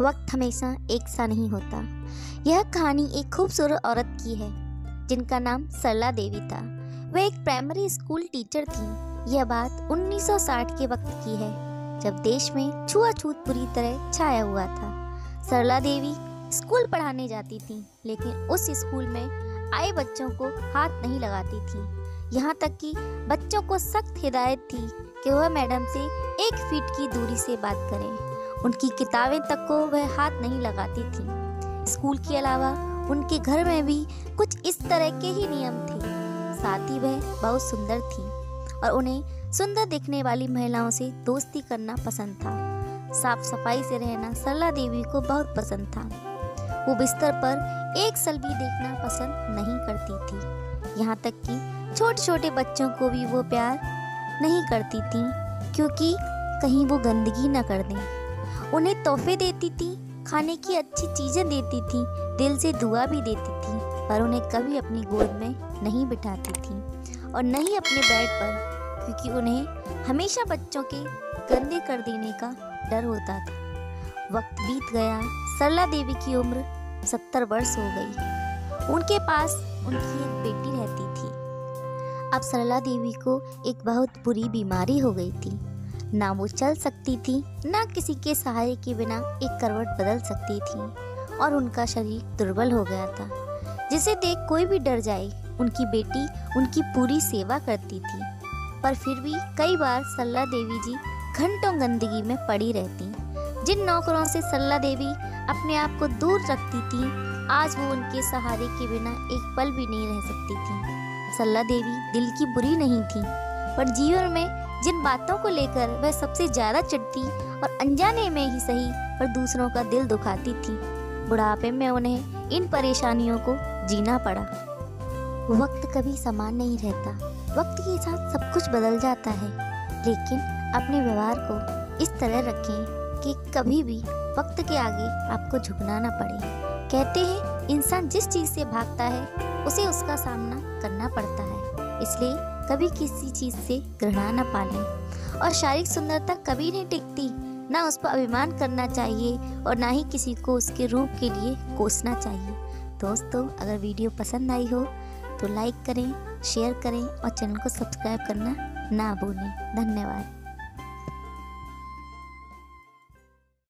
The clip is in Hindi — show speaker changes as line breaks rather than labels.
वक्त हमेशा एक सा नहीं होता। यह कहानी एक खूबसूरत औरत की है, जिनका नाम सरला देवी था। वह एक प्राइमरी स्कूल टीचर थी। यह बात 1960 के वक्त की है, जब देश में छुआछूत बुरी तरह छाया हुआ था। सरला देवी स्कूल पढ़ाने जाती थी, लेकिन उस स्कूल में आए बच्चों को हाथ नहीं लगाती थी। यहाँ तक कि बच्चों को सख्त हिदायत थी कि वह मैडम से एक फीट की दूरी से बात करें। उनकी किताबें तक को वह हाथ नहीं लगाती थी। स्कूल के अलावा उनके घर में भी कुछ इस तरह के ही नियम थे। साथ ही वह बहुत सुंदर थी और उन्हें सुंदर दिखने वाली महिलाओं से दोस्ती करना पसंद था। साफ़ सफ़ाई से रहना सरला देवी को बहुत पसंद था। वो बिस्तर पर एक सल भी देखना पसंद नहीं करती थी। यहाँ तक कि छोटे छोटे बच्चों को भी वो प्यार नहीं करती थी, क्योंकि कहीं वो गंदगी न कर दें। उन्हें तोहफे देती थी, खाने की अच्छी चीज़ें देती थी, दिल से दुआ भी देती थी, पर उन्हें कभी अपनी गोद में नहीं बिठाती थी और नहीं अपने बेड पर, क्योंकि उन्हें हमेशा बच्चों के गंदे कर देने का डर होता था। वक्त बीत गया, सरला देवी की उम्र सत्तर वर्ष हो गई। उनके पास उनकी एक बेटी रहती थी। अब सरला देवी को एक बहुत बुरी बीमारी हो गई थी। ना वो चल सकती थी, ना किसी के सहारे के बिना एक करवट बदल सकती थी, और उनका शरीर दुर्बल हो गया था। जिसे देख कोई भी डर जाए, उनकी बेटी उनकी पूरी सेवा करती थी। पर फिर भी कई बार सल्ला देवी जी घंटों गंदगी में पड़ी रहती। जिन नौकरों से सल्ला देवी अपने आप को दूर रखती थी, आज वो उनके सहारे के बिना एक पल भी नहीं रह सकती थी। सल्ला देवी दिल की बुरी नहीं थी, पर जीवन में जिन बातों को लेकर वह सबसे ज़्यादा चिढ़ती और अनजाने में ही सही पर दूसरों का दिल दुखाती थी। बुढ़ापे में उन्हें इन परेशानियों को जीना पड़ा। वक्त कभी समान नहीं रहता। वक्त के साथ सब कुछ बदल जाता है। लेकिन अपने व्यवहार को इस तरह रखें कि कभी भी वक्त के आगे आपको झुकना ना पड़े। कहते हैं, इंसान जिस चीज़ से भागता है, उसे उसका सामना करना पड़ता है। इसलिए कभी किसी चीज़ से घृणा न पालें। और शारीरिक सुंदरता कभी नहीं टिकती, ना उस पर अभिमान करना चाहिए और ना ही किसी को उसके रूप के लिए कोसना चाहिए। दोस्तों, अगर वीडियो पसंद आई हो तो लाइक करें, शेयर करें और चैनल को सब्सक्राइब करना ना भूलें। धन्यवाद।